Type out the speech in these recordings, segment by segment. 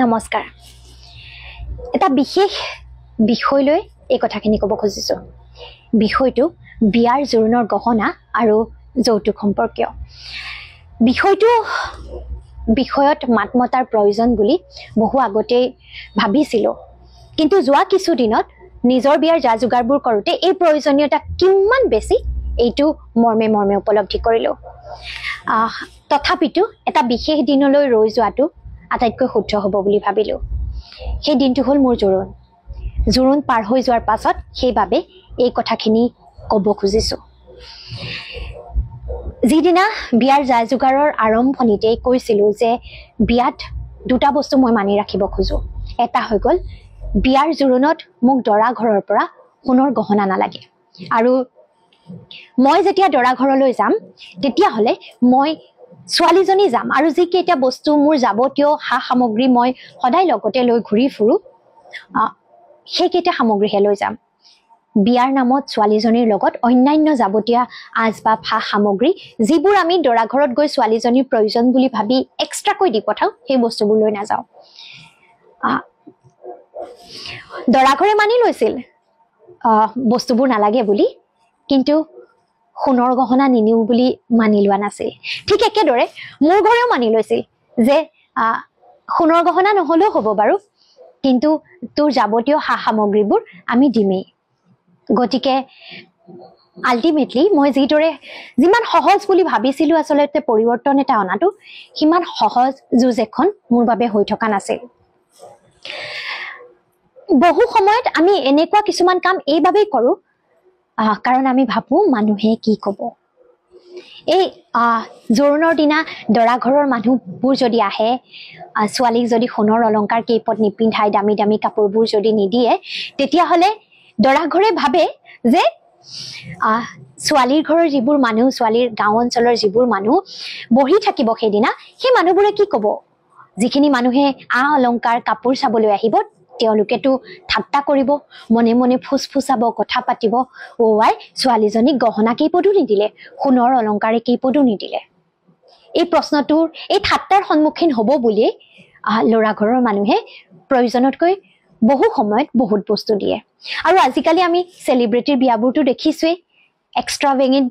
নমস্কাৰ। এটা বিশেষ বিষয় লৈ এই কথাখিনি ক'ব খুজিছোঁ। বিষয়টো বিয়াৰ জোৰোণৰ গহনা আৰু যৌতুক সম্পৰ্কীয়। বিষয়টো বিষয়ত মাত মতাৰ প্ৰয়োজন বুলি বহু আগতেই ভাবিছিলোঁ। কিন্তু যোৱা কিছুদিনত নিজৰ বিয়াৰ যা যোগাৰবোৰ কৰোঁতে এই প্ৰয়োজনীয়তা কিমান বেছি এইটো মৰ্মে মৰ্মে উপলব্ধি কৰিলোঁ। তথাপিতো এটা বিশেষ দিনলৈ ৰৈ যোৱাটো আটাইতকৈ শুদ্ধ হ'ব বুলি ভাবিলোঁ। সেই দিনটো হ'ল মোৰ জোৰোণ। জোৰোণ পাৰ হৈ যোৱাৰ পাছত সেইবাবে এই কথাখিনি ক'ব খুজিছোঁ। যিদিনা বিয়াৰ যা যোগাৰৰ আৰম্ভণিতেই কৈছিলোঁ যে বিয়াত দুটা বস্তু মই মানি ৰাখিব খোজোঁ এটা হৈ গ'ল বিয়াৰ জোৰোণত মোক দৰা ঘৰৰ পৰা সোণৰ গহনা নালাগে। আৰু মই যেতিয়া দৰা ঘৰলৈ যাম তেতিয়াহ'লে মই ছোৱালীজনী যাম আৰু যিকেইটা বস্তু মোৰ যাৱতীয় সা সামগ্ৰী মই সদায় লগতে লৈ ঘূৰি ফুৰোঁ সেইকেইটা সামগ্ৰীহে লৈ যাম। বিয়াৰ নামত ছোৱালীজনীৰ লগত অন্যান্য যাৱতীয় আচবাব সা সামগ্ৰী যিবোৰ আমি দৰা ঘৰত গৈ ছোৱালীজনীৰ প্ৰয়োজন বুলি ভাবি এক্সট্ৰাকৈ দি পঠাওঁ সেই বস্তুবোৰ লৈ নাযাওঁ। দৰা ঘৰে মানি লৈছিল বস্তুবোৰ নালাগে বুলি কিন্তু সোণৰ গহনা নিনিওঁ বুলি মানি লোৱা নাছিল। ঠিক একেদৰে মোৰ ঘৰেও মানি লৈছিল যে সোণৰ গহনা নহ'লেও হ'ব বাৰু কিন্তু তোৰ যাৱতীয় সা সামগ্ৰীবোৰ আমি দিমেই। গতিকে আল্টিমেটলি মই যিদৰে যিমান সহজ বুলি ভাবিছিলোঁ আচলতে পৰিৱৰ্তন এটা অনাটো সিমান সহজ যুঁজ এখন মোৰ বাবে হৈ থকা নাছিল। বহু সময়ত আমি এনেকুৱা কিছুমান কাম এইবাবেই কৰোঁ কাৰণ আমি ভাবোঁ মানুহে কি ক'ব। এই জোৰোণৰ দিনা দৰা ঘৰৰ মানুহবোৰ যদি আহে ছোৱালীক যদি সোণৰ অলংকাৰ কেইপদ নিপিন্ধাই দামী দামী কাপোৰবোৰ যদি নিদিয়ে তেতিয়াহ'লে দৰা ঘৰে ভাবে যে ছোৱালীৰ ঘৰৰ যিবোৰ মানুহ ছোৱালীৰ গাঁও অঞ্চলৰ যিবোৰ মানুহ বহি থাকিব সেইদিনা সেই মানুহবোৰে কি ক'ব? যিখিনি মানুহে আ অলংকাৰ কাপোৰ চাবলৈ আহিব তেওঁলোকেতো ঠাট্টা কৰিব মনে মনে ফুচফুচাব কথা পাতিব। আই ছোৱালীজনীক গহনা কেইপদো নিদিলে সোণৰ অলংকাৰে কেইপদো নিদিলে। এই প্ৰশ্নটোৰ এই ঠাট্টাৰ সন্মুখীন হ'ব বুলিয়েই ল'ৰা ঘৰৰ মানুহে প্ৰয়োজনতকৈ বহু সময়ত বহুত বস্তু দিয়ে। আৰু আজিকালি আমি চেলিব্ৰিটিৰ বিয়াবোৰতো দেখিছোৱেই এক্সট্ৰা ভেঙিড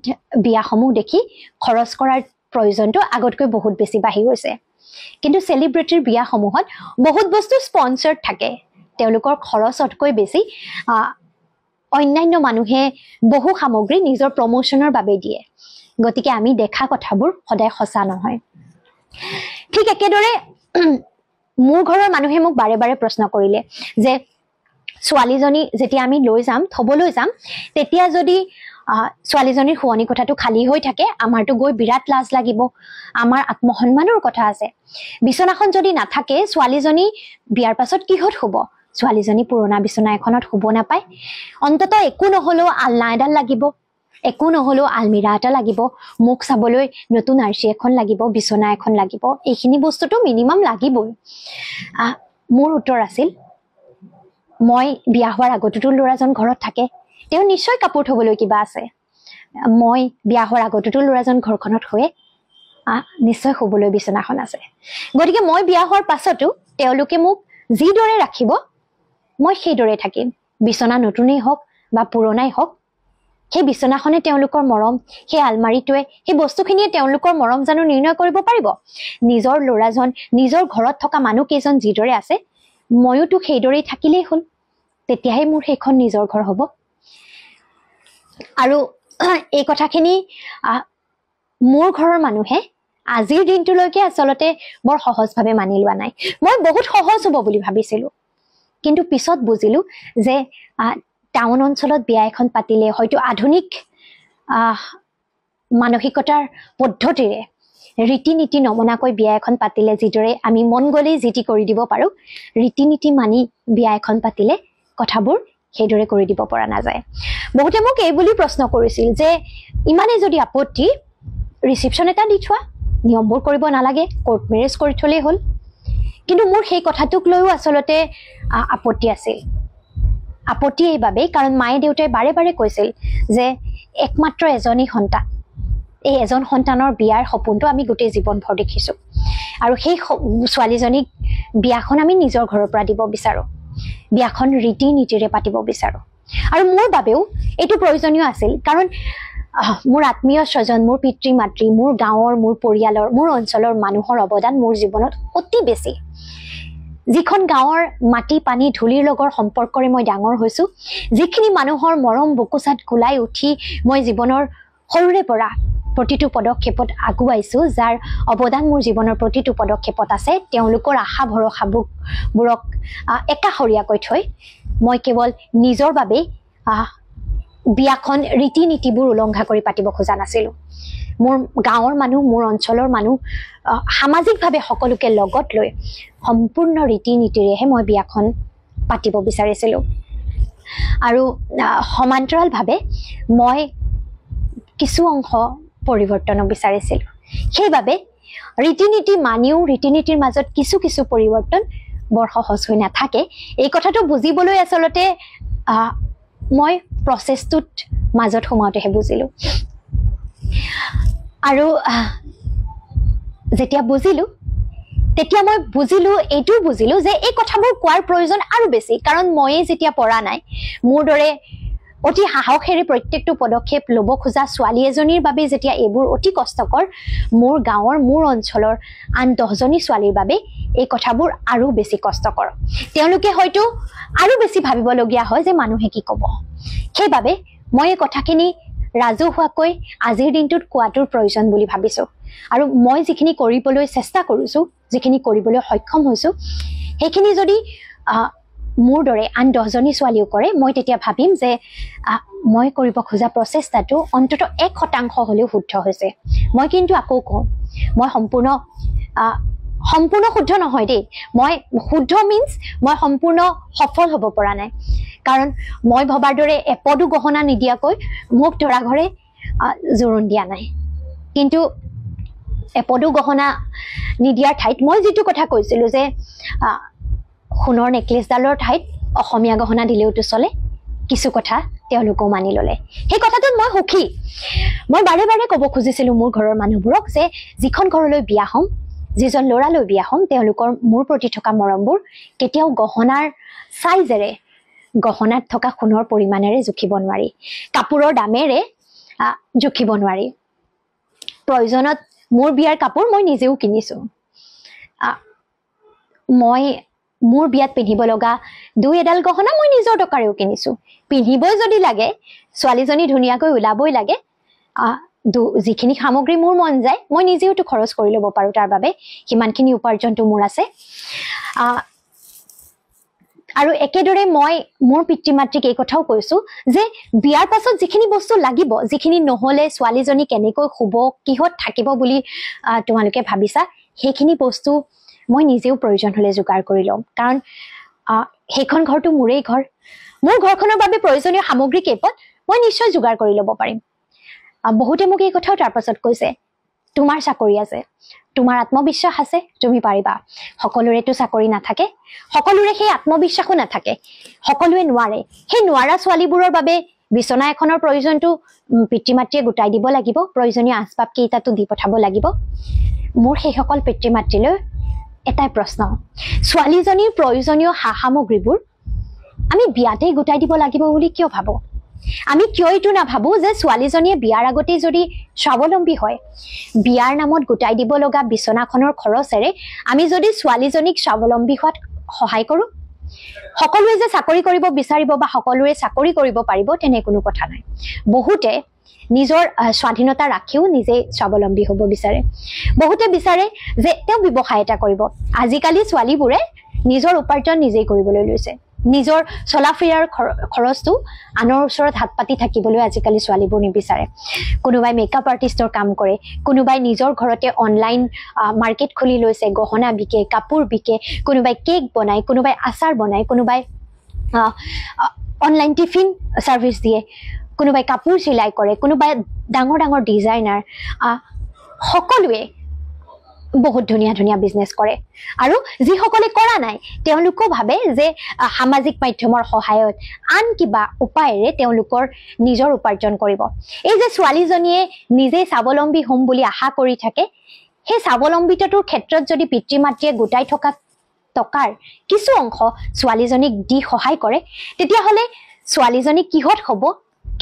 বিয়াসমূহ দেখি খৰচ কৰাৰ প্ৰয়োজনটো আগতকৈ বহুত বেছি বাঢ়ি গৈছে। কিন্তু চেলিব্ৰিটিৰ বিয়াসমূহত বহুত বস্তু স্পনচাৰ্ড থাকে। তেওঁলোকৰ খৰচতকৈ বেছি অন্যান্য মানুহে বহু সামগ্ৰী নিজৰ প্ৰমোশ্যনৰ বাবে দিয়ে। গতিকে আমি দেখা কথাবোৰ সদায় সঁচা নহয়। ঠিক একেদৰে মোৰ ঘৰৰ মানুহে মোক বাৰে বাৰে প্ৰশ্ন কৰিলে যে ছোৱালীজনী যেতিয়া আমি লৈ যাম থবলৈ যাম তেতিয়া যদি ছোৱালীজনীৰ শুৱনি কথাটো খালী হৈ থাকে আমাৰতো গৈ বিৰাট লাজ লাগিব। আমাৰ আত্মসন্মানৰ কথা আছে। বিচনাখন যদি নাথাকে ছোৱালীজনী বিয়াৰ পাছত কিহত শুব? ছোৱালীজনী পুৰণা বিচনা এখনত শুব নাপায়। অন্ততঃ একো নহ'লেও আলনা এডাল লাগিব। একো নহ'লেও আলমিৰা এটা লাগিব। মুখ চাবলৈ নতুন আৰ্চি এখন লাগিব বিচনা এখন লাগিব। এইখিনি বস্তুটো মিনিমাম লাগিবই। মোৰ উত্তৰ আছিল মই বিয়া হোৱাৰ আগতোতো ল'ৰাজন ঘৰত থাকে। তেওঁ নিশ্চয় কাপোৰ থ'বলৈ কিবা আছে। মই বিয়া হোৱাৰ আগতোতো ল'ৰাজন ঘৰখনত শুৱে। নিশ্চয় শুবলৈ বিচনাখন আছে। গতিকে মই বিয়া হোৱাৰ পাছতো তেওঁলোকে মোক যিদৰে ৰাখিব মই সেইদৰে থাকিম। বিচনা নতুনেই হওক বা পুৰণাই হওক সেই বিচনাখনে তেওঁলোকৰ মৰম সেই আলমাৰিটোৱে সেই বস্তুখিনিয়ে তেওঁলোকৰ মৰম জানো নিৰ্ণয় কৰিব পাৰিব? নিজৰ ল'ৰাজন নিজৰ ঘৰত থকা মানুহকেইজন যিদৰে আছে ময়োতো সেইদৰেই থাকিলেই হ'ল। তেতিয়াহে মোৰ সেইখন নিজৰ ঘৰ হ'ব। আৰু এই কথাখিনি মোৰ ঘৰৰ মানুহে আজিৰ দিনটোলৈকে আচলতে বৰ সহজভাৱে মানি লোৱা নাই। মই বহুত সহজ হ'ব বুলি ভাবিছিলোঁ। কিন্তু পিছত বুজিলোঁ যে টাউন অঞ্চলত বিয়া এখন পাতিলে হয়তো আধুনিক মানসিকতাৰ পদ্ধতিৰে ৰীতি নীতি নমনাকৈ বিয়া এখন পাতিলে যিদৰে আমি মন গ'লেই যি টি কৰি দিব পাৰোঁ ৰীতি নীতি মানি বিয়া এখন পাতিলে কথাবোৰ সেইদৰে কৰি দিব পৰা নাযায়। বহুতে মোক এই বুলি প্ৰশ্ন কৰিছিল যে ইমানেই যদি আপত্তি ৰিচিপশ্যন এটা দি থোৱা নিয়মবোৰ কৰিব নালাগে কৰ্ট মেৰেজ কৰি থ'লেই হ'ল। কিন্তু মোৰ সেই কথাটোক লৈও আচলতে আপত্তি আছিল। আপত্তি এইবাবেই কাৰণ মায়ে দেউতাই বাৰে বাৰে কৈছিল যে একমাত্ৰ এজনী সন্তান এই এজন সন্তানৰ বিয়াৰ সপোনটো আমি গোটেই জীৱনভৰ দেখিছোঁ। আৰু সেই ছোৱালীজনীক বিয়াখন আমি নিজৰ ঘৰৰ পৰা দিব বিচাৰোঁ। বিয়াখন ৰীতি নীতিৰে পাতিব বিচাৰোঁ। আৰু মোৰ বাবেও এইটো প্ৰয়োজনীয় আছিল কাৰণ মোৰ আত্মীয় স্বজন মোৰ পিতৃ মাতৃ মোৰ গাঁৱৰ মোৰ পৰিয়ালৰ মোৰ অঞ্চলৰ মানুহৰ অৱদান মোৰ জীৱনত অতি বেছি। যিখন গাঁৱৰ মাটি পানী ধূলিৰ লগৰ সম্পৰ্কৰে মই ডাঙৰ হৈছোঁ যিখিনি মানুহৰ মৰম বুকুচাত কোলাই উঠি মই জীৱনৰ সৰুৰে পৰা প্ৰতিটো পদক্ষেপত আগুৱাইছোঁ যাৰ অৱদান মোৰ জীৱনৰ প্ৰতিটো পদক্ষেপত আছে তেওঁলোকৰ আশা ভৰসাবোৰ বোৰক একাষৰীয়াকৈ থৈ মই কেৱল নিজৰ বাবেই বিয়াখন ৰীতি নীতিবোৰ উলংঘা কৰি পাতিব খোজা নাছিলোঁ। মোৰ গাঁৱৰ মানুহ মোৰ অঞ্চলৰ মানুহ সামাজিকভাৱে সকলোকে লগত লৈ সম্পূৰ্ণ ৰীতি নীতিৰেহে মই বিয়াখন পাতিব বিচাৰিছিলোঁ। আৰু সমান্তৰালভাৱে মই কিছু অংশ পৰিৱৰ্তনো বিচাৰিছিলোঁ। সেইবাবে ৰীতি নীতি মানিও ৰীতি নীতিৰ মাজত কিছু কিছু পৰিৱৰ্তন বৰ সহজ হৈ নাথাকে। এই কথাটো বুজিবলৈ আচলতে মই প্ৰচেছটোত মাজত সোমাওঁতেহে বুজিলোঁ। আৰু যেতিয়া বুজিলোঁ তেতিয়া মই বুজিলোঁ এইটোও বুজিলোঁ যে এই কথাবোৰ কোৱাৰ প্ৰয়োজন আৰু বেছি। কাৰণ ময়েই যেতিয়া পৰা নাই মোৰ দৰে অতি সাহসেৰে প্ৰত্যেকটো পদক্ষেপ ল'ব খোজা ছোৱালী এজনীৰ বাবে যেতিয়া এইবোৰ অতি কষ্টকৰ মোৰ গাঁৱৰ মোৰ অঞ্চলৰ আন দহজনী ছোৱালীৰ বাবে এই কথাবোৰ আৰু বেছি কষ্টকৰ। তেওঁলোকে হয়তো আৰু বেছি ভাবিবলগীয়া হয় যে মানুহে কি ক'ব। সেইবাবে মই এই কথাখিনি ৰাজহুৱাকৈ আজিৰ দিনটোত কোৱাটোৰ প্ৰয়োজন বুলি ভাবিছোঁ। আৰু মই যিখিনি কৰিবলৈ চেষ্টা কৰিছোঁ যিখিনি কৰিবলৈ সক্ষম হৈছোঁ সেইখিনি যদি মোৰ দৰে আন দহজনী ছোৱালীও কৰে মই তেতিয়া ভাবিম যে মই কৰিব খোজা প্ৰচেষ্টাটো অন্ততঃ এক শতাংশ হ'লেও শুদ্ধ হৈছে। মই কিন্তু আকৌ কওঁ মই সম্পূৰ্ণ সম্পূৰ্ণ শুদ্ধ নহয় দেই। মই শুদ্ধ মিনছ মই সম্পূৰ্ণ সফল হ'ব পৰা নাই। কাৰণ মই ভবাৰ দৰে এপদো গহনা নিদিয়াকৈ মোক দৰা ঘৰে আহ, জোৰোণ দিয়া নাই। কিন্তু এপদো গহনা নিদিয়াৰ ঠাইত মই যিটো কথা কৈছিলোঁ যে সোণৰ নেকলেচডালৰ ঠাইত অসমীয়া গহনা দিলেওতো চলে। কিছু কথা তেওঁলোকেও মানি ল'লে। সেই কথাটোত মই সুখী। মই বাৰে বাৰে ক'ব খুজিছিলোঁ মোৰ ঘৰৰ মানুহবোৰক যে যিখন ঘৰলৈ বিয়া হ'ম যিজন ল'ৰালৈ বিয়া হ'ম তেওঁলোকৰ মোৰ প্ৰতি থকা মৰমবোৰ কেতিয়াও গহনাৰ চাইজেৰে গহনাত থকা সোণৰ পৰিমাণেৰে জুখিব নোৱাৰি। কাপোৰৰ দামেৰে জুখিব নোৱাৰি। প্ৰয়োজনত মোৰ বিয়াৰ কাপোৰ মই নিজেও কিনিছোঁ। মই মোৰ বিয়াত পিন্ধিব লগা দুই এডাল গহনা মই নিজৰ টকাৰেও কিনিছোঁ। পিন্ধিবই যদি লাগে ছোৱালীজনী ধুনীয়াকৈ ওলাবই লাগে যিখিনি সামগ্ৰী মোৰ মন যায় মই নিজেওতো খৰচ কৰি ল'ব পাৰোঁ তাৰ বাবে সিমানখিনি উপাৰ্জনটো মোৰ আছে। আৰু একেদৰে মই মোৰ পিতৃ মাতৃক এই কথাও কৈছোঁ যে বিয়াৰ পাছত যিখিনি বস্তু লাগিব যিখিনি নহ'লে ছোৱালীজনী কেনেকৈ শুব কিহত থাকিব বুলি তোমালোকে ভাবিছা সেইখিনি বস্তু মই নিজেও প্ৰয়োজন হ'লে যোগাৰ কৰি ল'ম। কাৰণ সেইখন ঘৰটো মোৰেই ঘৰ। মোৰ ঘৰখনৰ বাবে প্ৰয়োজনীয় সামগ্ৰী কেইপদ মই নিশ্চয় যোগাৰ কৰি ল'ব পাৰিম। বহুতে মোক এই কথাও তাৰ পাছত কৈছে তোমাৰ চাকৰি আছে। তোমাৰ আত্মবিশ্বাস আছে তুমি পাৰিবা। সকলোৰেতো চাকৰি নাথাকে। সকলোৰে সেই আত্মবিশ্বাসো নাথাকে। সকলোৱে নোৱাৰে। সেই নোৱাৰা ছোৱালীবোৰৰ বাবে বিচনা এখনৰ প্ৰয়োজনটো পিতৃ মাতৃয়ে গোটাই দিব লাগিব। প্ৰয়োজনীয় আচবাব কেইটাতো দি পঠাব লাগিব। মোৰ সেইসকল পিতৃ মাতৃলৈ এটাই প্ৰশ্ন। ছোৱালীজনীৰ প্ৰয়োজনীয় সা সামগ্ৰীবোৰ আমি বিয়াতেই গোটাই দিব লাগিব বুলি কিয় ভাবোঁ? আমি কিয় এইটো নাভাবোঁ যে ছোৱালীজনীয়ে বিয়াৰ আগতেই যদি স্বাৱলম্বী হয় বিয়াৰ নামত গোটাই দিব লগা বিচনাখনৰ খৰচেৰে আমি যদি ছোৱালীজনীক স্বাৱলম্বী হোৱাত সহায় কৰোঁ? সকলোৱে যে চাকৰি কৰিব বিচাৰিব বা সকলোৰে চাকৰি কৰিব পাৰিব তেনে কোনো কথা নাই। বহুতে নিজৰ স্বাধীনতা ৰাখিও নিজেই স্বাৱলম্বী হ'ব বিচাৰে। বহুতে বিচাৰে যে তেওঁ ব্যৱসায় এটা কৰিব। আজিকালি ছোৱালীবোৰে নিজৰ উপাৰ্জন নিজেই কৰিবলৈ লৈছে। নিজৰ চলা ফিৰাৰ খৰ- খৰচটো আনৰ ওচৰত হাত পাতি থাকিবলৈ আজিকালি ছোৱালীবোৰ নিবিচাৰে। কোনোবাই মেকআপ আৰ্টিষ্টৰ কাম কৰে কোনোবাই নিজৰ ঘৰতে অনলাইন মাৰ্কেট খুলি লৈছে গহনা বিকে কাপোৰ বিকে কোনোবাই কেক বনায় কোনোবাই আচাৰ বনায় কোনোবাই অনলাইন টিফিন ছাৰ্ভিচ দিয়ে। কোনোবাই কাপোৰ চিলাই কৰে কোনোবাই ডাঙৰ ডাঙৰ ডিজাইনাৰ সকলোৱে বহুত ধুনীয়া ধুনীয়া বিজনেছ কৰে। আৰু যিসকলে কৰা নাই তেওঁলোকেও ভাবে যে সামাজিক মাধ্যমৰ সহায়ত আন কিবা উপায়েৰে তেওঁলোকৰ নিজৰ উপাৰ্জন কৰিব। এই যে ছোৱালীজনীয়ে নিজেই স্বাৱলম্বী হ'ম বুলি আশা কৰি থাকে সেই স্বাৱলম্বিতাটোৰ ক্ষেত্ৰত যদি পিতৃ মাতৃয়ে গোটাই থকা টকাৰ কিছু অংশ ছোৱালীজনীক দি সহায় কৰে তেতিয়াহ'লে ছোৱালীজনী কিহত হ'ব?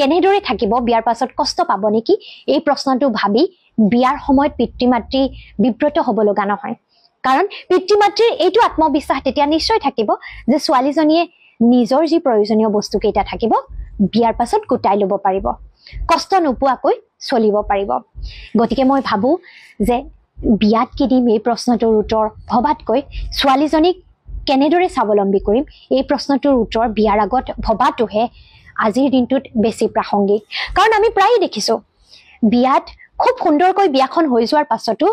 কেনেদৰে থাকিব বিয়াৰ পাছত কষ্ট পাব নেকি? এই প্ৰশ্নটো ভাবি বিয়াৰ সময়ত পিতৃ মাতৃ বিব্ৰত হ'ব লগা নহয়। কাৰণ পিতৃ মাতৃৰ এইটো আত্মবিশ্বাস তেতিয়া নিশ্চয় থাকিব যে ছোৱালীজনীয়ে নিজৰ যি প্ৰয়োজনীয় বস্তুকেইটা থাকিব বিয়াৰ পাছত গোটাই ল'ব পাৰিব। কষ্ট নোপোৱাকৈ চলিব পাৰিব। গতিকে মই ভাবোঁ যে বিয়াত কি দিম এই প্ৰশ্নটোৰ উত্তৰ ভবাতকৈ ছোৱালীজনীক কেনেদৰে স্বাৱলম্বী কৰিম এই প্ৰশ্নটোৰ উত্তৰ বিয়াৰ আগত ভবাটোহে আজিৰ দিনটোত বেছি প্ৰাসংগিক। কাৰণ আমি প্ৰায়ে দেখিছোঁ বিয়াত খুব সুন্দৰকৈ বিয়াখন হৈ যোৱাৰ পাছতো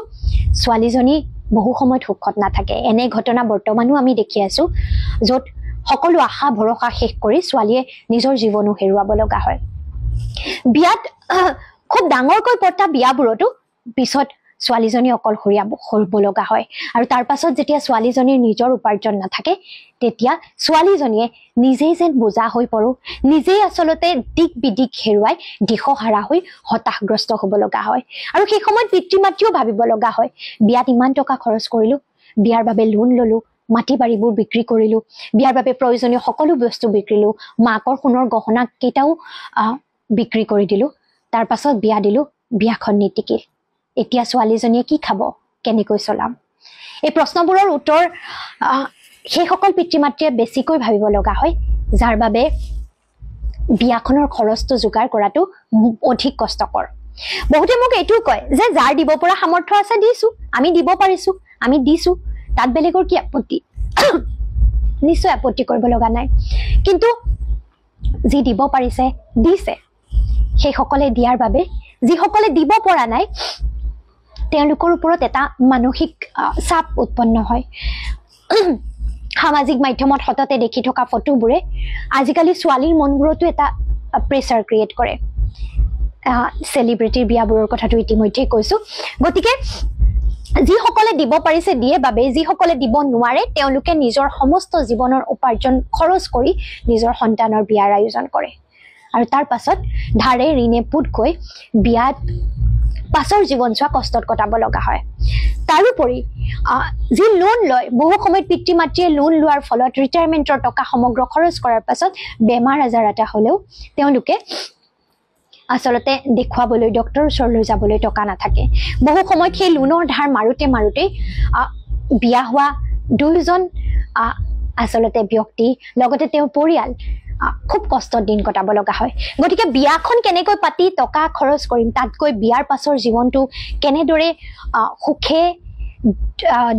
ছোৱালীজনী বহু সময়ত সুখত নাথাকে। এনে ঘটনা বৰ্তমানো আমি দেখি আছোঁ য'ত সকলো আশা ভৰসা শেষ কৰি ছোৱালীয়ে নিজৰ জীৱনো হেৰুৱাব লগা হয়। বিয়াত খুব ডাঙৰকৈ পতা বিয়াবোৰতো পিছত ছোৱালীজনী অকলশৰীয়া হ'ব লগা হয়। আৰু তাৰ পাছত যেতিয়া ছোৱালীজনীৰ নিজৰ উপাৰ্জন নাথাকে তেতিয়া ছোৱালীজনীয়ে নিজেই যেন বোজা হৈ পৰোঁ নিজেই আচলতে দিক বিদিক হেৰুৱাই দিশহাৰা হৈ হতাশগ্ৰস্ত হ'ব লগা হয়। আৰু সেই সময়ত পিতৃ মাতৃও ভাবিব লগা হয় বিয়াত ইমান টকা খৰচ কৰিলোঁ বিয়াৰ বাবে লোন ল'লোঁ মাটি বাৰীবোৰ বিক্ৰী কৰিলোঁ বিয়াৰ বাবে প্ৰয়োজনীয় সকলো বস্তু বিক্ৰীলোঁ মাকৰ সোণৰ গহনা কেইটাও বিক্ৰী কৰি দিলোঁ তাৰ পাছত বিয়া দিলোঁ বিয়াখন নীতিকিল। এতিয়া ছোৱালীজনীয়ে কি খাব? কেনেকৈ চলাম? এই প্ৰশ্নবোৰৰ উত্তৰ সেইসকল পিতৃ মাতৃয়ে বেছিকৈ ভাবিব লগা হয় যাৰ বাবে বিয়াখনৰ খৰচটো যোগাৰ কৰাটো অধিক কষ্টকৰ। বহুতে মোক এইটোও কয় যে যাৰ দিব পৰা সামৰ্থ্য আছে দিছোঁ আমি দিব পাৰিছোঁ আমি দিছোঁ তাত বেলেগৰ কি আপত্তি? নিশ্চয় আপত্তি কৰিব লগা নাই। কিন্তু যি দিব পাৰিছে দিছে। সেইসকলে দিয়াৰ বাবে যিসকলে দিব পৰা নাই তেওঁলোকৰ ওপৰত এটা মানসিক চাপ উৎপন্ন হয়। সামাজিক মাধ্যমত সততে দেখি থকা ফটোবোৰে আজিকালি ছোৱালীৰ মনবোৰতো এটা প্ৰেচাৰ ক্ৰিয়েট কৰে। চেলিব্ৰিটিৰ বিয়াবোৰৰ কথাটো ইতিমধ্যেই কৈছোঁ। গতিকে যিসকলে দিব পাৰিছে দিয়ে বাবে যিসকলে দিব নোৱাৰে তেওঁলোকে নিজৰ সমস্ত জীৱনৰ উপাৰ্জন খৰচ কৰি নিজৰ সন্তানৰ বিয়াৰ আয়োজন কৰে। আৰু তাৰ পাছত ধাৰে ঋণে পুতকৈ বিয়াত পাছৰ জীৱনচোৱা কষ্টত কটাব লগা হয়। তাৰোপৰি যি লোন লয় বহু সময়ত পিতৃ মাতৃয়ে লোন লোৱাৰ ফলত ৰিটায়াৰমেণ্টৰ টকা সমগ্ৰ খৰচ কৰাৰ পাছত বেমাৰ আজাৰ এটা হ'লেও তেওঁলোকে আচলতে দেখুৱাবলৈ ডক্টৰৰ ওচৰলৈ যাবলৈ টকা নাথাকে। বহু সময়ত সেই লোনৰ ধাৰ মাৰোঁতে মাৰোঁতেই বিয়া হোৱা দুয়োজন আচলতে ব্যক্তি লগতে তেওঁৰ পৰিয়াল খুব কষ্টত দিন কটাব লগা হয়। গতিকে বিয়াখন কেনেকৈ পাতি টকা খৰচ কৰিম তাতকৈ বিয়াৰ পাছৰ জীৱনটো কেনেদৰে সুখে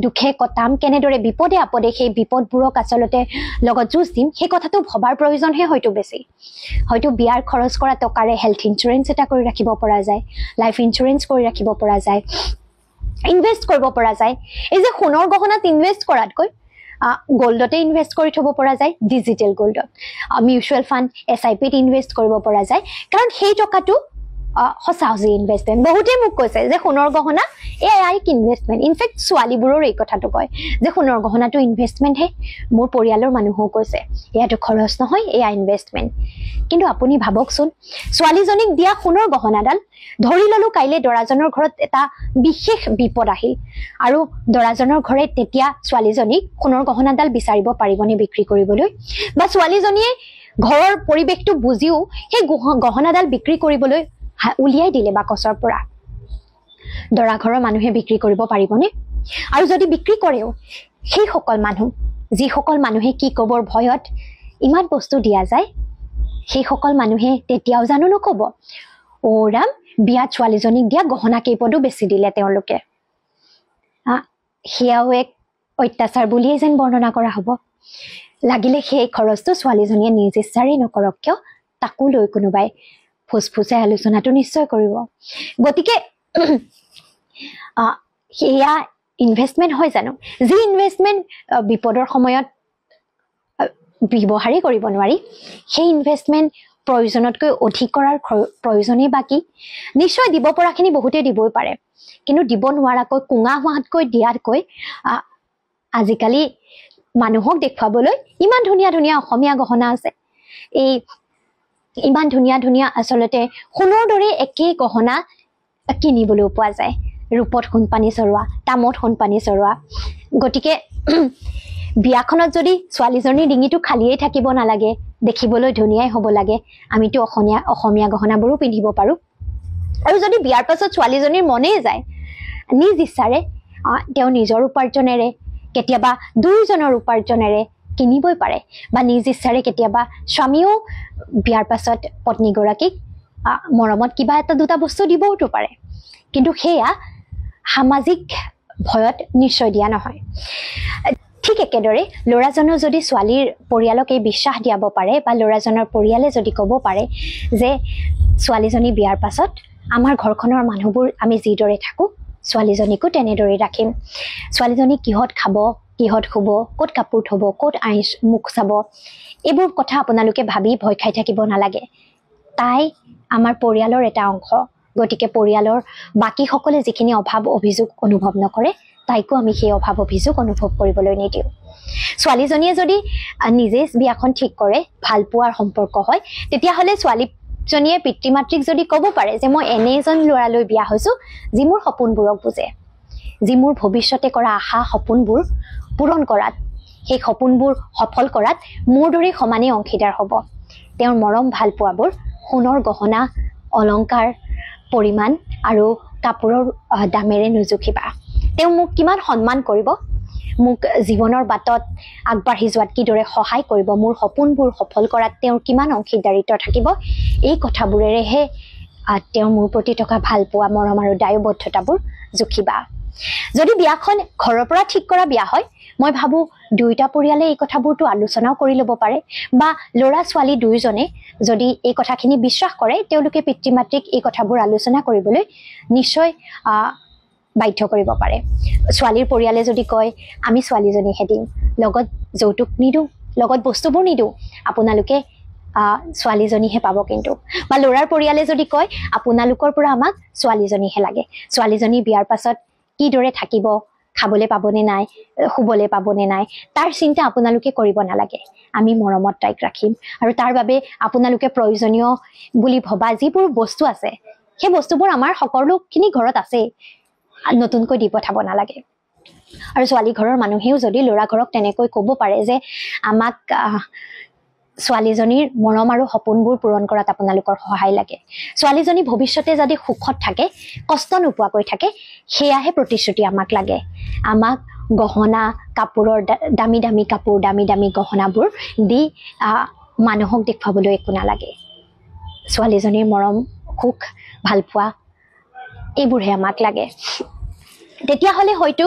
দুখে কটাম কেনেদৰে বিপদে আপদে সেই বিপদবোৰক আচলতে লগত যুঁজ দিম সেই কথাটো ভবাৰ প্ৰয়োজনহে হয়তো বেছি। হয়তো বিয়াৰ খৰচ কৰা টকাৰে হেল্থ ইঞ্চুৰেঞ্চ এটা কৰি ৰাখিব পৰা যায় লাইফ ইঞ্চুৰেঞ্চ কৰি ৰাখিব পৰা যায় ইনভেষ্ট কৰিব পৰা যায়। এই যে সোণৰ গহনাত ইনভেষ্ট কৰাতকৈ গল্ডতে ইনভেষ্ট কৰি থ'ব পৰা যায় ডিজিটেল গল্ডত মিউচুৱেল ফাণ্ড এছ আই পিত ইনভেষ্ট কৰিব পৰা যায়। কাৰণ সেই টকাটো সঁচা সঁচি ইনভেষ্টমেণ্ট বহুতেই মোক কৈছে যে সোণৰ গহনা এ আইক ইনভেষ্টমেণ্ট ইনফেক্ট ছোৱালীবোৰৰ এই কথাটো কয় যে সোণৰ গহনাটো ইনভেষ্টমেণ্টহে মোৰ পৰিয়ালৰ মানুহেও কৈছে এয়াতো খৰচ নহয় এয়া ইনভেষ্টমেণ্ট কিন্তু আপুনি ভাবকচোন ছোৱালীজনীক দিয়া সোণৰ গহনাডাল ধৰি ল'লোঁ কাইলৈ দৰাজনৰ ঘৰত এটা বিশেষ বিপদ আহিল আৰু দৰাজনৰ ঘৰে তেতিয়া ছোৱালীজনীক সোণৰ গহনাডাল বিচাৰিব পাৰিবনে বিক্ৰী কৰিবলৈ? বা ছোৱালীজনীয়ে ঘৰৰ পৰিৱেশটো বুজিও সেই গহনাডাল বিক্ৰী কৰিবলৈ উলিয়াই দিলে বাকচৰ পৰা। দৰা ঘৰৰ মানুহে বিক্ৰী কৰিব পাৰিবনে? আৰু যদি বিক্ৰী কৰেও সেইসকল মানুহ যিসকল মানুহে কি ক'বৰ ভয়ত ইমান বস্তু দিয়া যায় সেইসকল মানুহে তেতিয়াও জানো নক'ব। অ' ৰাম বিয়াত ছোৱালীজনীক দিয়া গহনা কেইপদো বেছি দিলে তেওঁলোকে। সেয়াও এক অত্যাচাৰ বুলিয়েই যেন বৰ্ণনা কৰা হ'ব। লাগিলে সেই খৰচটো ছোৱালীজনীয়ে নিজ ইচ্ছাৰেই নকৰক কিয়? তাকো লৈ কোনোবাই ফুচফুচাই আলোচনাটো নিশ্চয় কৰিব। গতিকে সেয়া ইনভেষ্টমেণ্ট হয় জানো? যি ইনভেষ্টমেণ্ট বিপদৰ সময়ত ব্যৱহাৰেই কৰিব নোৱাৰি সেই ইনভেষ্টমেণ্ট প্ৰয়োজনতকৈ অধিক কৰাৰ প্ৰয়োজনেই বাকী। নিশ্চয় দিব পৰাখিনি বহুতেই দিবই পাৰে কিন্তু দিব নোৱাৰাকৈ কোঙা হোৱাতকৈ দিয়াতকৈ আজিকালি মানুহক দেখুৱাবলৈ ইমান ধুনীয়া ধুনীয়া অসমীয়া গহনা আছে। এই ইমান ধুনীয়া ধুনীয়া আচলতে সোণৰ দৰে একেই গহনা কিনিবলৈও পোৱা যায়। ৰূপত সোণপানী চৰোৱা তামত সোণপানী চৰোৱা। গতিকে বিয়াখনত যদি ছোৱালীজনীৰ ডিঙিটো খালিয়েই থাকিব নালাগে দেখিবলৈ ধুনীয়াই হ'ব লাগে আমিতো অসমীয়া অসমীয়া গহনাবোৰো পিন্ধিব পাৰোঁ। আৰু যদি বিয়াৰ পাছত ছোৱালীজনীৰ মনেই যায় নিজ ইচ্ছাৰে তেওঁ নিজৰ উপাৰ্জনেৰে কেতিয়াবা দুয়োজনৰ উপাৰ্জনেৰে কিনিবই পাৰে বা নিজ ইচ্ছাৰে কেতিয়াবা স্বামীও বিয়াৰ পাছত পত্নীগৰাকীক মৰমত কিবা এটা দুটা বস্তু দিবওতো পাৰে। কিন্তু সেয়া সামাজিক ভয়ত নিশ্চয় দিয়া নহয়। ঠিক একেদৰে ল'ৰাজনৰ যদি ছোৱালীৰ পৰিয়ালক এই বিশ্বাস দিয়াব পাৰে বা ল'ৰাজনৰ পৰিয়ালে যদি ক'ব পাৰে যে ছোৱালীজনী বিয়াৰ পাছত আমাৰ ঘৰখনৰ মানুহবোৰ আমি যিদৰে থাকোঁ ছোৱালীজনীকো তেনেদৰে ৰাখিম। ছোৱালীজনী কিহত খাব কিহত শুব ক'ত কাপোৰ থ'ব ক'ত আই মুখ চাব এইবোৰ কথা আপোনালোকে ভাবি ভয় খাই থাকিব নালাগে। তাই আমাৰ পৰিয়ালৰ এটা অংশ গতিকে পৰিয়ালৰ বাকীসকলে যিখিনি অভাৱ অভিযোগ অনুভৱ নকৰে তাইকো আমি সেই অভাৱ অভিযোগ অনুভৱ কৰিবলৈ নিদিওঁ। ছোৱালীজনীয়ে যদি নিজে বিয়াখন ঠিক কৰে ভাল পোৱাৰ সম্পৰ্ক হয় তেতিয়াহ'লে ছোৱালীজনীয়ে পিতৃ মাতৃক যদি ক'ব পাৰে যে মই এনে এজন ল'ৰালৈ বিয়া হৈছোঁ যি মোৰ সপোনবোৰক বুজে যি মোৰ ভৱিষ্যতে কৰা আশা সপোনবোৰ পূৰণ কৰাত সেই সপোনবোৰ সফল কৰাত মোৰ দৰেই সমানেই অংশীদাৰ হ'ব। তেওঁৰ মৰম ভাল পোৱাবোৰ সোণৰ গহনা অলংকাৰ পৰিমাণ আৰু কাপোৰৰ দামেৰে নোজোখিবা। তেওঁ মোক কিমান সন্মান কৰিব? মোক জীৱনৰ বাটত আগবাঢ়ি যোৱাত কিদৰে সহায় কৰিব? মোৰ সপোনবোৰ সফল কৰাত তেওঁৰ কিমান অংশীদাৰিত্ব থাকিব? এই কথাবোৰেৰেহে তেওঁ মোৰ প্ৰতি থকা ভাল পোৱা মৰম আৰু দায়বদ্ধতাবোৰ জুখিবা। যদি বিয়াখন ঘৰৰ পৰা ঠিক কৰা বিয়া হয় মই ভাবোঁ দুয়োটা পৰিয়ালে এই কথাবোৰতো আলোচনাও কৰি ল'ব পাৰে বা ল'ৰা ছোৱালী দুয়োজনে যদি এই কথাখিনি বিশ্বাস কৰে তেওঁলোকে পিতৃ মাতৃক এই কথাবোৰ আলোচনা কৰিবলৈ নিশ্চয় বাধ্য কৰিব পাৰে। ছোৱালীৰ পৰিয়ালে যদি কয় আমি ছোৱালীজনীহে দিম লগত যৌতুক নিদিওঁ লগত বস্তুবোৰ নিদিওঁ আপোনালোকে ছোৱালীজনীহে পাব কিন্তু। বা ল'ৰাৰ পৰিয়ালে যদি কয় আপোনালোকৰ পৰা আমাক ছোৱালীজনীহে লাগে। ছোৱালীজনী বিয়াৰ পাছত কিদৰে থাকিব? খাবলৈ পাবনে নাই শুবলৈ পাবনে নাই তাৰ চিন্তা আপোনালোকে কৰিব নালাগে। আমি মৰমত তাইক ৰাখিম। আৰু তাৰ বাবে আপোনালোকে প্ৰয়োজনীয় বুলি ভবা যিবোৰ বস্তু আছে সেই বস্তুবোৰ আমাৰ সকলোখিনি ঘৰত আছেই। নতুনকৈ দি পঠাব নালাগে। আৰু ছোৱালী ঘৰৰ মানুহেও যদি ল'ৰা ঘৰক তেনেকৈ ক'ব পাৰে যে আমাক ছোৱালীজনীৰ মৰম আৰু সপোনবোৰ পূৰণ কৰাত আপোনালোকৰ সহায় লাগে। ছোৱালীজনী ভৱিষ্যতে যদি সুখত থাকে কষ্ট নোপোৱাকৈ থাকে সেয়াহে প্ৰতিশ্ৰুতি আমাক লাগে। আমাক গহনা কাপোৰৰ দামী দামী কাপোৰ দামী দামী গহনাবোৰ দি মানুহক দেখুৱাবলৈ একো নালাগে। ছোৱালীজনীৰ মৰম সুখ ভালপোৱা এইবোৰহে আমাক লাগে। তেতিয়াহ'লে হয়তো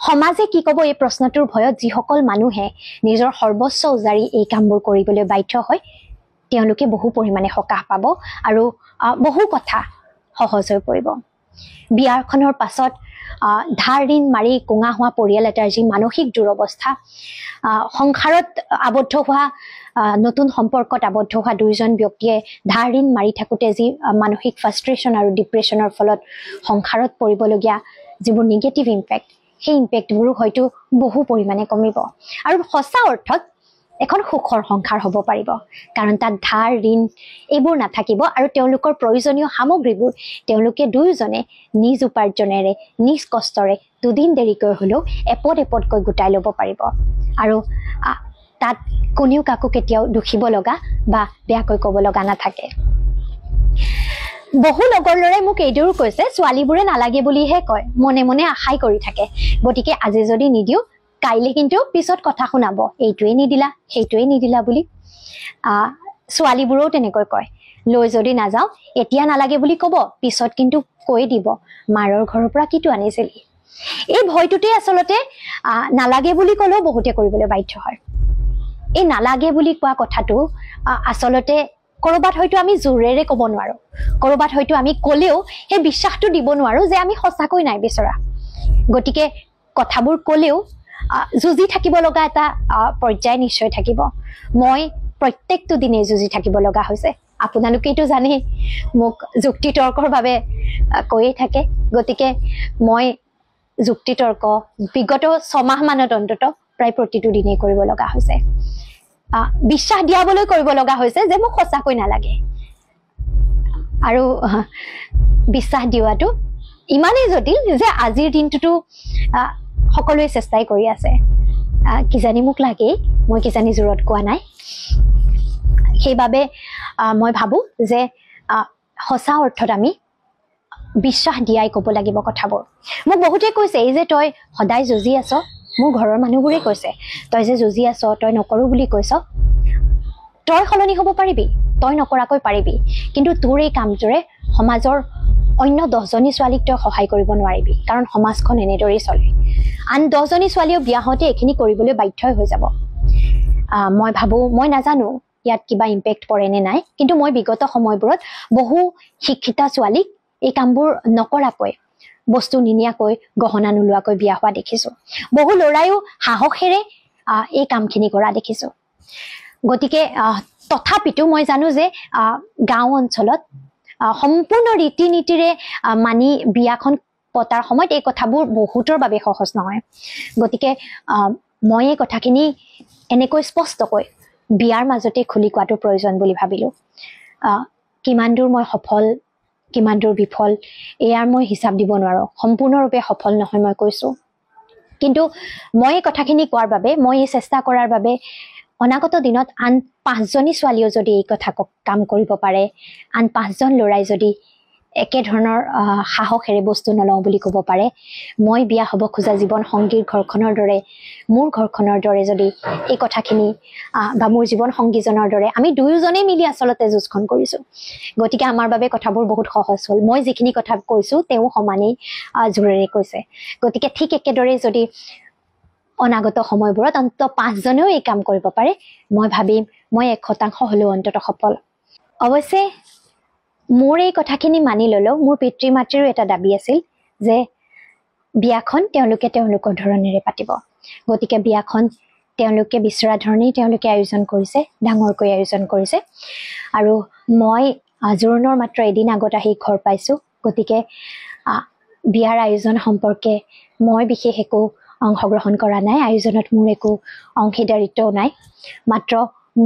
সমাজে কি ক'ব এই প্ৰশ্নটোৰ ভয়ত যিসকল মানুহে নিজৰ সৰ্বস্ব উজাৰি এই কামবোৰ কৰিবলৈ বাধ্য হয় তেওঁলোকে বহু পৰিমাণে সকাহ পাব আৰু বহু কথা সহজ হৈ পৰিব। বিয়াখনৰ পাছত ধাৰ ঋণ মাৰি কোঙা হোৱা পৰিয়াল এটাৰ যি মানসিক দুৰৱস্থা সংসাৰত আবদ্ধ হোৱা নতুন সম্পৰ্কত আবদ্ধ হোৱা দুয়োজন ব্যক্তিয়ে ধাৰ ঋণ মাৰি থাকোঁতে যি মানসিক ফ্ৰাষ্ট্ৰেশ্যন আৰু ডিপ্ৰেশ্যনৰ ফলত সংসাৰত পৰিবলগীয়া যিবোৰ নিগেটিভ ইম্পেক্ট সেই ইম্পেক্টবোৰো হয়তো বহু পৰিমাণে কমিব। আৰু সঁচা অৰ্থত এখন সুখৰ সংসাৰ হ'ব পাৰিব। কাৰণ তাত ধাৰ ঋণ এইবোৰ নাথাকিব আৰু তেওঁলোকৰ প্ৰয়োজনীয় সামগ্ৰীবোৰ তেওঁলোকে দুয়োজনে নিজ উপাৰ্জনেৰে নিজ কষ্টৰে দুদিন দেৰিকৈ হ'লেও এপদ এপদকৈ গোটাই ল'ব পাৰিব। আৰু তাত কোনেও কাকো কেতিয়াও দুখিব লগা বা বেয়াকৈ ক'ব লগা নাথাকে। বহু লগৰ ল'ৰাই মোক এইদৰো কৈছে ছোৱালীবোৰে নালাগে বুলিহে কয়। মনে মনে আশাই কৰি থাকে। গতিকে আজি যদি নিদিওঁ কাইলৈ কিন্তু পিছত কথা শুনাব। এইটোৱেই নিদিলা সেইটোৱেই নিদিলা বুলি। ছোৱালীবোৰেও তেনেকৈ কয়। লৈ যদি নাযাওঁ এতিয়া নালাগে বুলি ক'ব পিছত কিন্তু কৈ দিব। মাৰৰ ঘৰৰ পৰা কিটো আনিছিলি? এই ভয়টোতে আচলতে নালাগে বুলি ক'লেও বহুতে কৰিবলৈ বাধ্য হয়। এই নালাগে বুলি কোৱা কথাটো আচলতে ক'ৰবাত হয়তো আমি জোৰেৰে ক'ব নোৱাৰোঁ। ক'ৰবাত হয়তো আমি ক'লেও সেই বিশ্বাসটো দিব নোৱাৰোঁ যে আমি সঁচাকৈ নাই বিচৰা। গতিকে কথাবোৰ ক'লেও যুঁজি থাকিব লগা এটা পৰ্যায় নিশ্চয় থাকিব। মই প্ৰত্যেকটো দিনেই যুঁজি থাকিব লগা হৈছে। আপোনালোকেইতো জানেই মোক যুক্তি তৰ্কৰ বাবে কৈয়ে থাকে। গতিকে মই যুক্তি তৰ্ক বিগত ছমাহমানত অন্তত প্ৰায় প্ৰতিটো দিনেই কৰিব লগা হৈছে। বিশ্বাস দিয়াবলৈ কৰিব লগা হৈছে যে মোক সঁচাকৈ নালাগে। আৰু বিশ্বাস দিয়াটো ইমানেই জটিল যে আজিৰ দিনটোতো সকলোৱে চেষ্টাই কৰি আছে। কিজানি মোক লাগেই মই কিজানি জোৰত কোৱা নাই। সেইবাবে মই ভাবোঁ যে সঁচা অৰ্থত আমি বিশ্বাস দিয়াই ক'ব লাগিব কথাবোৰ। মোক বহুতে কৈছে এই যে তই সদায় যুঁজি আছ মোৰ ঘৰৰ মানুহবোৰে কৈছে তই যে যুঁজি আছ তই নকৰোঁ বুলি কৈছ তই সলনি হ'ব পাৰিবি তই নকৰাকৈ পাৰিবি। কিন্তু তোৰ এই কামটোৰে সমাজৰ অন্য দহজনী ছোৱালীক তই সহায় কৰিব নোৱাৰিবি কাৰণ সমাজখন এনেদৰেই চলে। আন দহজনী ছোৱালীয়েও বিয়া হওঁতে এইখিনি কৰিবলৈ বাধ্যই হৈ যাব। মই ভাবোঁ মই নাজানো ইয়াত কিবা ইম্পেক্ট পৰে নে নাই কিন্তু মই বিগত সময়বোৰত বহু শিক্ষিতা ছোৱালীক এই কামবোৰ নকৰাকৈ বস্তু নিনিয়াকৈ গহনা নোলোৱাকৈ বিয়া হোৱা দেখিছোঁ। বহু ল'ৰাইও সাহসেৰে এই কামখিনি কৰা দেখিছোঁ। গতিকে তথাপিতো মই জানো যে গাঁও অঞ্চলত সম্পূৰ্ণ ৰীতি নীতিৰে মানি বিয়াখন পতাৰ সময়ত এই কথাবোৰ বহুতৰ বাবে সহজ নহয়। গতিকে মই এই কথাখিনি এনেকৈ স্পষ্টকৈ বিয়াৰ মাজতে খুলি কোৱাটো প্ৰয়োজন বুলি ভাবিলোঁ। কিমান দূৰ মই সফল কিমান দূৰ বিফল এয়াৰ মই হিচাপ দিব নোৱাৰোঁ। সম্পূৰ্ণৰূপে সফল নহয় মই কৈছোঁ। কিন্তু মই এই কথাখিনি কোৱাৰ বাবে মই এই চেষ্টা কৰাৰ বাবে অনাগত দিনত আন পাঁচজনী ছোৱালীয়েও যদি এই কথা কাম কৰিব পাৰে আন পাঁচজন ল'ৰাই যদি একেধৰণৰ সাহসেৰে বস্তু নলওঁ বুলি ক'ব পাৰে। মই বিয়া হ'ব খোজা জীৱন সংগীৰ ঘৰখনৰ দৰে মোৰ ঘৰখনৰ দৰে যদি এই কথাখিনি বা মোৰ জীৱন সংগীজনৰ দৰে আমি দুয়োজনেই মিলি আচলতে যুঁজখন কৰিছোঁ। গতিকে আমাৰ বাবে কথাবোৰ বহুত সহজ হ'ল। মই যিখিনি কথা কৈছোঁ তেওঁ সমানেই জোৰেৰে কৈছে। গতিকে ঠিক একেদৰে যদি অনাগত সময়বোৰত অন্তত পাঁচজনেও এই কাম কৰিব পাৰে মই ভাবিম মই এক শতাংশ হ'লেও অন্তত সফল। অৱশ্যে মোৰ এই কথাখিনি মানি ল'লেও মোৰ পিতৃ মাতৃৰো এটা দাবী আছিল যে বিয়াখন তেওঁলোকে তেওঁলোকৰ ধৰণেৰে পাতিব। গতিকে বিয়াখন তেওঁলোকে বিচৰা ধৰণেই তেওঁলোকে আয়োজন কৰিছে ডাঙৰকৈ আয়োজন কৰিছে। আৰু মই জোৰোণৰ মাত্ৰ এদিন আগত আহি ঘৰ পাইছোঁ। গতিকে বিয়াৰ আয়োজন সম্পৰ্কে মই বিশেষ একো অংশগ্ৰহণ কৰা নাই আয়োজনত মোৰ একো অংশীদাৰিত্বও নাই। মাত্ৰ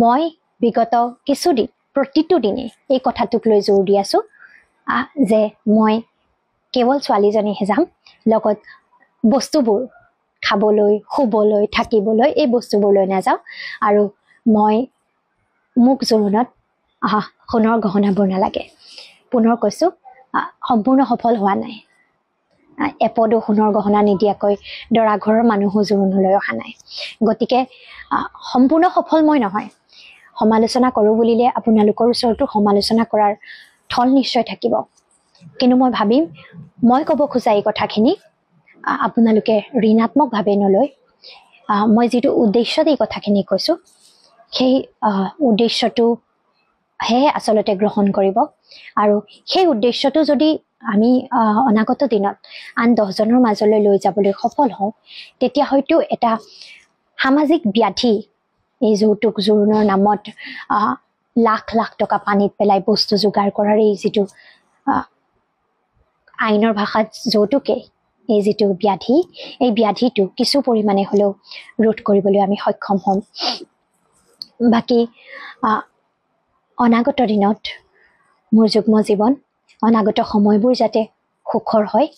মই বিগত কিছুদিন প্ৰতিটো দিনে এই কথাটোক লৈ জোৰ দি আছোঁ যে মই কেৱল ছোৱালীজনীহে যাম লগত বস্তুবোৰ খাবলৈ শুবলৈ থাকিবলৈ এই বস্তুবোৰ লৈ নাযাওঁ। আৰু মই মোক জোৰোণত সোণৰ গহনাবোৰ নালাগে। পুনৰ কৈছোঁ সম্পূৰ্ণ সফল হোৱা নাই। এপদো সোণৰ গহনা নিদিয়াকৈ দৰা ঘৰৰ মানুহো জোৰোণলৈ অহা নাই। গতিকে সম্পূৰ্ণ সফল মই নহয় সমালোচনা কৰোঁ বুলিলে আপোনালোকৰ ওচৰতো সমালোচনা কৰাৰ থল নিশ্চয় থাকিব। কিন্তু মই ভাবিম মই ক'ব খোজা এই কথাখিনি আপোনালোকে ঋণাত্মকভাৱে নলয়। মই যিটো উদ্দেশ্যত এই কথাখিনি কৈছোঁ সেই উদ্দেশ্যটোহে আচলতে গ্ৰহণ কৰিব। আৰু সেই উদ্দেশ্যটো যদি আমি অনাগত দিনত আন দহজনৰ মাজলৈ লৈ যাবলৈ সফল হওঁ তেতিয়া হয়তো এটা সামাজিক ব্যাধি এই যৌতুক জোৰোণৰ নামত লাখ লাখ টকা পানীত পেলাই বস্তু যোগাৰ কৰাৰ এই যিটো আইনৰ ভাষাত যৌতুকে এই যিটো ব্যাধি এই ব্যাধিটো কিছু পৰিমাণে হ'লেও ৰোধ কৰিবলৈ আমি সক্ষম হ'ম। বাকী অনাগত দিনত মোৰ যুগ্ম জীৱন অনাগত সময়বোৰ যাতে সুখৰ হয়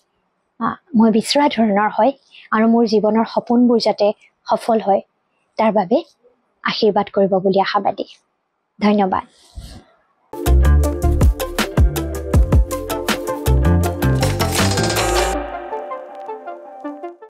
মই বিচৰা ধৰণৰ হয় আৰু মোৰ জীৱনৰ সপোনবোৰ যাতে সফল হয় তাৰ বাবে আশীৰ্বাদ কৰিব বুলি আশাবাদী। ধন্যবাদ।